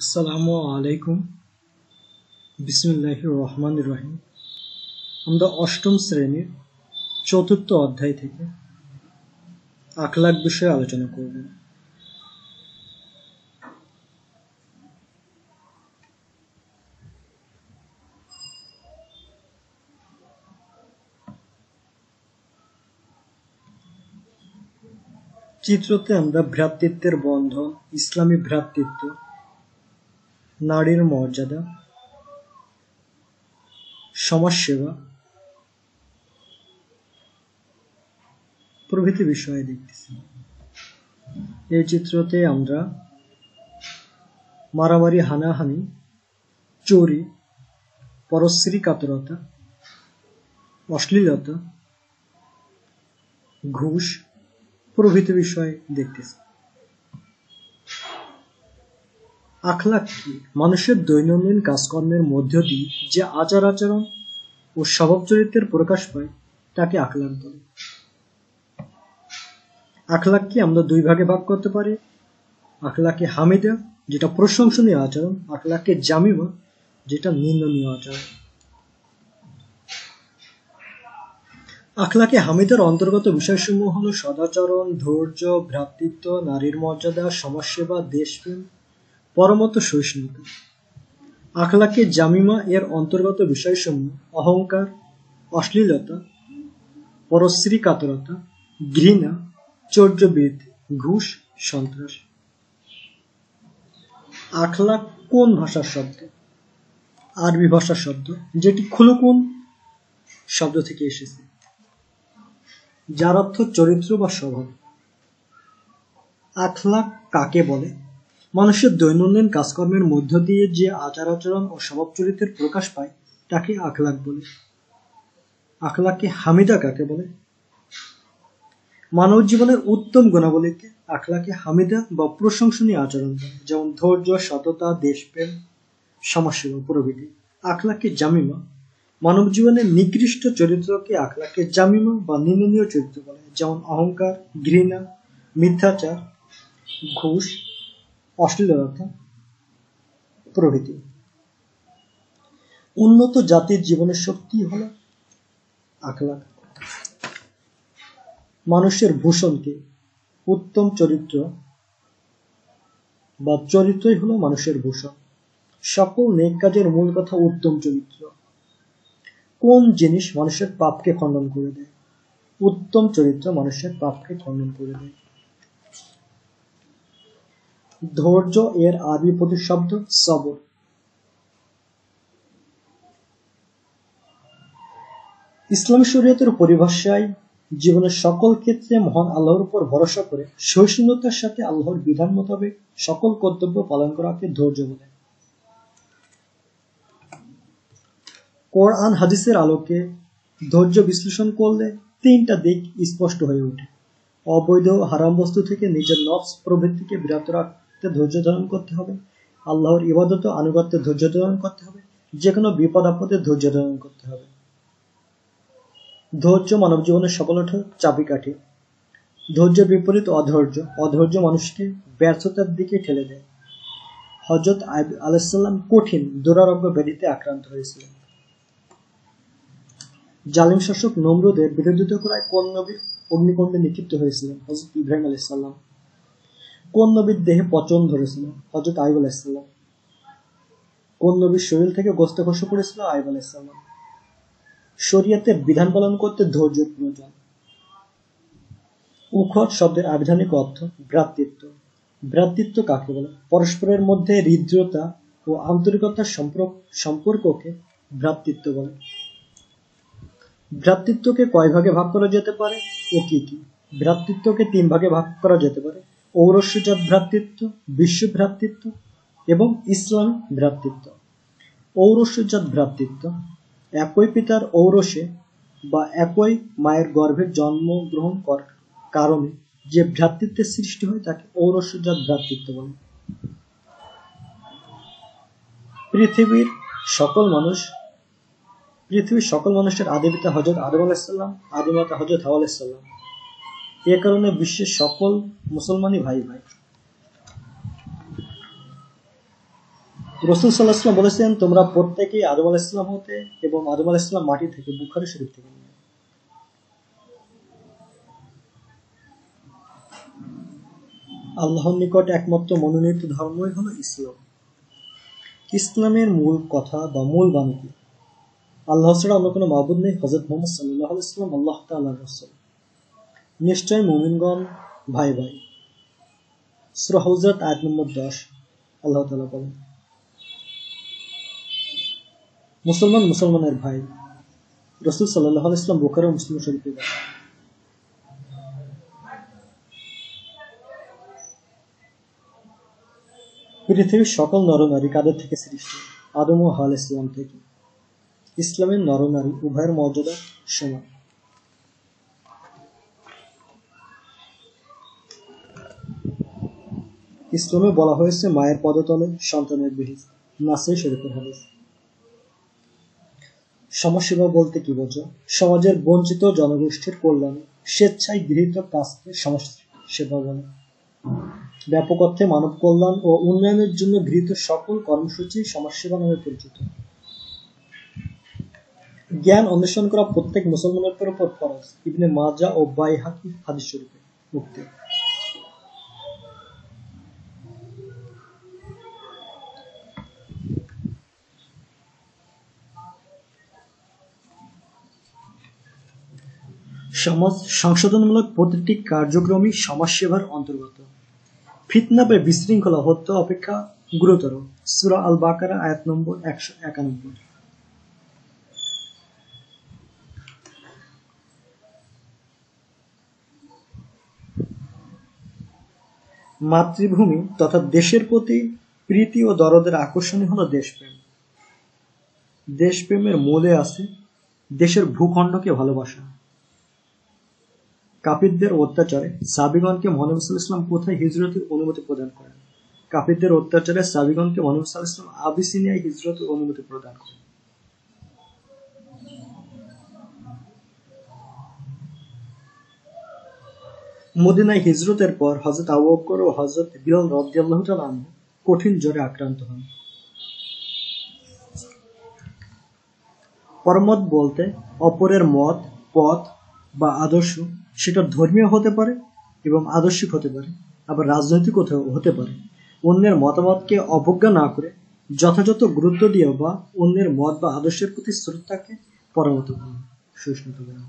আসসালামু আলাইকুম। বিসমুল্লাহ রহমান রহিম। আমরা অষ্টম শ্রেণির চতুর্থ অধ্যায় থেকে আখলাক বিষয়ে আলোচনা করব। চিত্রতে আমরা ভ্রাতৃত্বের বন্ধন, ইসলামী ভ্রাতৃত্ব নারীর মর্যাদা, সমাজসেবা, প্রভৃতি বিষয়ে দেখতেছি। এই চিত্রতে আমরা মারামারি, হানাহানি, চুরি, পরশ্রী কাতরতা, অশ্লীলতা, ঘুষ প্রভৃতি বিষয়ে দেখতেছি। আখলাক কি মানুষের দৈনন্দিন কাজকর্মের মধ্য দিয়ে যে আচার আচরণ ও স্বভাব চরিত্রের প্রকাশ পায়, তাকে আখলাক বলে। আখলাককে আমরা দুই ভাগে ভাগ করতে পারি। আখলাকে হামিদা, যেটা প্রশংসনীয় আচরণ। আখলাকে জামিমা, যেটা নিন্দনীয় আচরণ। আখলাকে হামিদের অন্তর্গত বিষয়সমূহ হল সদাচরণ, ধৈর্য, ভ্রাতৃত্ব, নারীর মর্যাদা, সমাজসেবা, দেশপ্রেম পরমত সহিষ্ণুতা। আখলাকে জামিমা এর অন্তর্গত বিষয়সমূহ, অহংকার, অশ্লীলতা, পরশ্রী কাতরতা, ঘৃণা চৌর্যবৃত্তি ঘুষ, সন্ত্রাস। আখলাক কোন ভাষার শব্দ? আরবি ভাষার শব্দ, যেটি খুলুকুন শব্দ থেকে এসেছে। যার অর্থ চরিত্র বা স্বভাব। আখলাক কাকে বলে? মানুষের দৈনন্দিন কাজকর্মের মধ্য দিয়ে যে আচার আচরণ ও স্বভাব চরিত্রের প্রকাশ পায়, তাকে আখলাক বলে। আখলাকে হামিদা কাকে বলে? মানব জীবনের উত্তম গুণাবলীকে আখলাকে হামিদা বা প্রশংসনীয় আচরণ বলে, যেমন ধৈর্য, সততা, দেশপ্রেম, সমাজসেবা, প্রভৃতি। আখলাকে জামিমা। মানব জীবনের নিকৃষ্ট চরিত্রকে আখলাকে জামিমা বা নিন্দনীয় চরিত্র বলে, যেমন অহংকার, ঘৃণা, মিথ্যাচার, ঘুষ অশ্লীলতা প্রভৃতি। উন্নত জাতির জীবনের শক্তি হল আখলাক মানুষের ভূষণকে উত্তম চরিত্র বা চরিত্রই হলো মানুষের ভূষণ। সকল নেক কাজের মূল কথা উত্তম চরিত্র। কোন জিনিস মানুষের পাপকে খণ্ডন করে দেয়? উত্তম চরিত্র মানুষের পাপকে খণ্ডন করে দেয়। ধৈর্য এর আরবি প্রতিশব্দ সবর। ইসলাম শরীয়তের পরিভাষায় জীবনের সকল ক্ষেত্রে মহান আল্লাহর উপর ভরসা করে সহিষ্ণুতার সাথে আল্লাহর বিধান মোতাবেক সকল কর্তব্য পালন করাকে ধৈর্য বলে। কোরআন হাদিসের আলোকে ধৈর্য বিশ্লেষণ করলে তিনটা দিক স্পষ্ট হয়ে ওঠে। অবৈধ হারাম বস্তু থেকে নিজের নফস প্রবৃত্তিকে বিরত রাখতে ধৈর্য ধারণ করতে হবে। আল্লাহর ইবাদত আনুগত্যে ধৈর্য ধারণ করতে হবে। যে কোনো বিপদ আপদে ধৈর্য ধারণ করতে হবে। ধৈর্য মানব জীবনের সফলতার চাবিকাঠি। ধৈর্য বিপরীত অধৈর্য। অধৈর্য মানুষকে ব্যর্থতার দিকে ঠেলে দেয়। হজরত আলাইসাল্লাম কঠিন, দুরারোগ্য ব্যাধিতে আক্রান্ত হয়েছিলেন। জালিম শাসক নমরুদের বিরোধিতা করায় কোন নবী অগ্নিকুণ্ডে নিক্ষিপ্ত হয়েছিলেন? হজরত ইব্রাহিম আলাইসাল্লাম কোন নবীর দেহে পচন ধরেছিল? হজরত আইব আলাইসাল্লাম কোন নবীর শরীর থেকে গোস্ত খসে পড়েছিল? আইব আলাইসাল্লাম শরিয়াতের বিধান পালন করতে ধৈর্য প্রয়োজন। উখট শব্দের আবিধানিক অর্থ ভ্রাতৃত্ব। ভ্রাতৃত্ব কাকে বলে? পরস্পরের মধ্যে হৃদ্রতা ও আন্তরিকতার সম্পর্ককে ভ্রাতৃত্ব বলে। ভ্রাতৃত্বকে কয় ভাগে ভাগ করা যেতে পারে ও কি কি? ভ্রাতৃত্বকে তিন ভাগে ভাগ করা যেতে পারে। ঔরস্যজাত ভ্রাতৃত্ব, বিশ্ব ভ্রাতৃত্ব এবং ইসলাম ভ্রাতৃত্ব। ঔরস্যজাত ভ্রাতৃত্ব, একই পিতার ঔরসে বা একই মায়ের গর্ভে জন্মগ্রহণ করার কারণে যে ভ্রাতৃত্বের সৃষ্টি হয় তাকে ঔরস্যজাত ভ্রাতৃত্ব বলে। পৃথিবীর সকল মানুষ, পৃথিবীর সকল মানুষের আদি পিতা হজরত আদম আলাইসাল্লাম আদিমাতা হজরত হাওয়া আলাইসাল্লাম এ কারণে বিশ্বের সকল মুসলমানই ভাই ভাই। রসুল সাল্লাহাম বলেছেন, তোমরা প্রত্যেকেই আদম আলাইসলাম হতে এবং আদম আলাইসলাম মাটি থেকে বুখারি শরীফ থেকে আল্লাহর নিকট একমাত্র মনোনীত ধর্মই হলো ইসলাম। ইসলামের মূল কথা বা মূল বাণী আল্লাহ ছাড়া অন্য কোনো মাহবুদ নেই। হজরত মোহাম্মদ সাল্লাহ ইসলাম আল্লাহ তাল্লাহ রসুল। নিশ্চয় মুমিনগণ ভাই ভাই সুরা হজরত, আয়াত নম্বর দশ। আল্লাহ তালা বলেন, মুসলমান মুসলমানের ভাই, রসুল সাল্লাহ ইসলাম বোকার মুসলিম শরীফে পৃথিবীর সকল নরনারী কাদের থেকে সৃষ্টি? আদম ও হাল ইসলাম থেকে। ইসলামের নরনারী উভয়ের মর্যাদা সমান। ইসলামে বলা হয়েছে মায়ের পদতলে সন্তানের বিহিত নাসে শরীফের হাদিস সমাজসেবা বলতে কি বোঝো? সমাজের বঞ্চিত জনগোষ্ঠীর কল্যাণে স্বেচ্ছায় গৃহীত কাজকে সমাজ সেবা বলে। ব্যাপক অর্থে মানব কল্যাণ ও উন্নয়নের জন্য গৃহীত সকল কর্মসূচি সমাজসেবা নামে পরিচিত। জ্ঞান অন্বেষণ করা প্রত্যেক মুসলমানের উপর ফরজ। ইবনে মাজা ও বাই হাকি হাদিস শরীফে মুক্তি। সমাজ সংশোধনমূলক প্রতিটি কার্যক্রমই সমাজসেবার অন্তর্গত। ফিতনা বা বিশৃঙ্খলা, হত্যা অপেক্ষা গুরুতর। সুরা আল বাকারা আয়াত নম্বর একশো একানব্বই। মাতৃভূমি তথা দেশের প্রতি প্রীতি ও দরদের আকর্ষণই হলো দেশপ্রেম। দেশপ্রেমের মূলে আছে দেশের ভূখণ্ডকে ভালোবাসা। কাফিরদের অত্যাচারে সাবিগণকে মোহাম্মদ ইসলাম কোথায় হিজরতের অনুমতি প্রদান করেন? কাফিরদের অত্যাচারে সাবিগণকে মোহাম্মদ ইসলাম আবিসিনিয়ায় হিজরতের অনুমতি প্রদান করেন। মদিনায় হিজরতের পর হজরত আবু ও হজরত বিলাল রাদিয়াল্লাহু তাআলা কঠিন জ্বরে আক্রান্ত হন। পরমত বলতে, অপরের মত, পথ বা আদর্শ, সেটা ধর্মীয় হতে পারে এবং আদর্শিক হতে পারে, আবার রাজনৈতিক হতে পারে। অন্যের মতামতকে অবজ্ঞা না করে যথাযথ গুরুত্ব দিয়ে বা অন্যের মত বা আদর্শের প্রতি শ্রদ্ধাকে পরামত করা সুস্মিত করা